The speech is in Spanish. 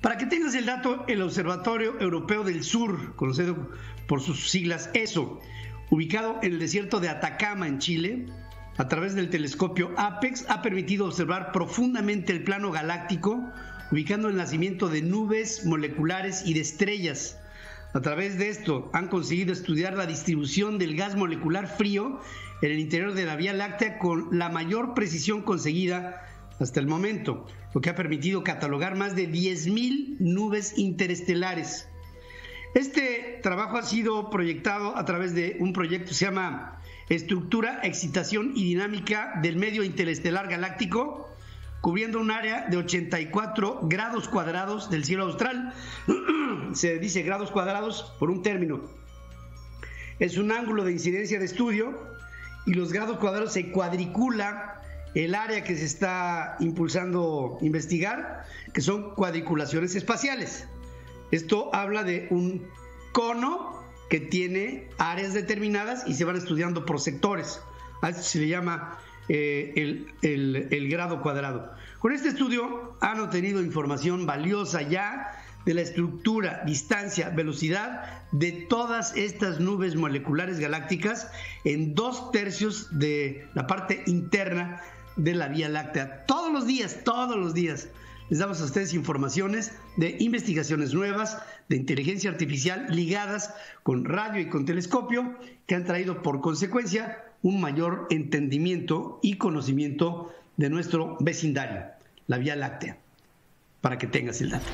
Para que tengas el dato, el Observatorio Europeo del Sur, conocido por sus siglas ESO, ubicado en el desierto de Atacama, en Chile, a través del telescopio APEX, ha permitido observar profundamente el plano galáctico, ubicando el nacimiento de nubes moleculares y de estrellas. A través de esto han conseguido estudiar la distribución del gas molecular frío en el interior de la Vía Láctea con la mayor precisión conseguida hasta el momento, lo que ha permitido catalogar más de 10.000 nubes interestelares. Este trabajo ha sido proyectado a través de un proyecto que se llama Estructura, Excitación y Dinámica del Medio Interestelar Galáctico, cubriendo un área de 84 grados cuadrados del cielo austral. se dice grados cuadrados por un término. Es un ángulo de incidencia de estudio y los grados cuadrados se cuadricula el área que se está impulsando investigar, que son cuadriculaciones espaciales. Esto habla de un cono que tiene áreas determinadas y se van estudiando por sectores. A esto se le llama eh, el, el grado cuadrado. Con este estudio han obtenido información valiosa ya de la estructura, distancia, velocidad de todas estas nubes moleculares galácticas en dos tercios de la parte interna de la Vía Láctea. Todos los días, todos los días les damos a ustedes informaciones de investigaciones nuevas, de inteligencia artificial ligadas con radio y con telescopio, que han traído por consecuencia un mayor entendimiento y conocimiento de nuestro vecindario, la Vía Láctea, para que tengas el dato.